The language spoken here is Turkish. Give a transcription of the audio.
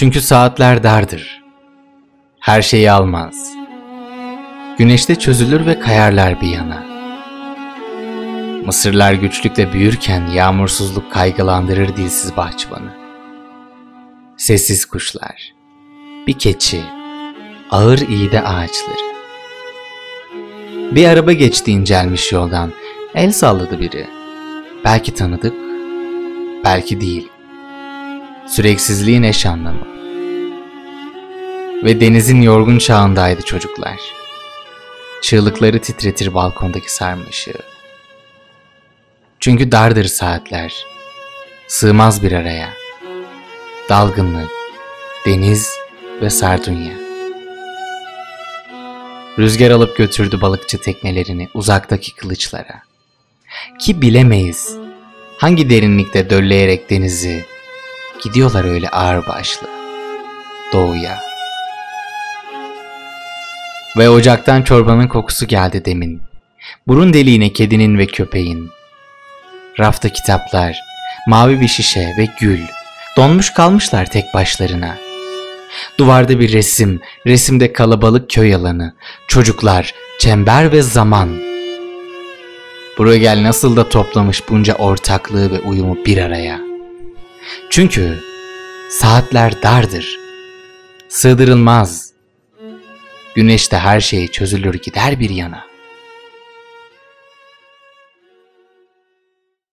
Çünkü saatler dardır. Her şeyi almaz. Güneşte çözülür ve kayarlar bir yana. Mısırlar güçlükle büyürken yağmursuzluk kaygılandırır dilsiz bahçıvanı. Sessiz kuşlar, bir keçi, ağır iğde ağaçları. Bir araba geçti incelmiş yoldan, el salladı biri. Belki tanıdık, belki değil. Süreksizliğin eş anlamı. Ve denizin yorgun çağındaydı çocuklar. Çığlıkları titretir balkondaki sarmaşığı. Çünkü dardır saatler. Sığmaz bir araya. Dalgınlık, deniz ve sardunya. Rüzgar alıp götürdü balıkçı teknelerini uzaktaki kılıçlara. Ki bilemeyiz hangi derinlikte dölleyerek denizi gidiyorlar öyle ağır başlı doğuya. Ve ocaktan çorbanın kokusu geldi demin. Burun deliğine kedinin ve köpeğin. Rafta kitaplar, mavi bir şişe ve gül. Donmuş kalmışlar tek başlarına. Duvarda bir resim, resimde kalabalık köy alanı, çocuklar, çember ve zaman. Bruegel nasıl da toplamış bunca ortaklığı ve uyumu bir araya. Çünkü saatler dardır, sığdırılmaz. Güneşte her şey çözülür gider bir yana.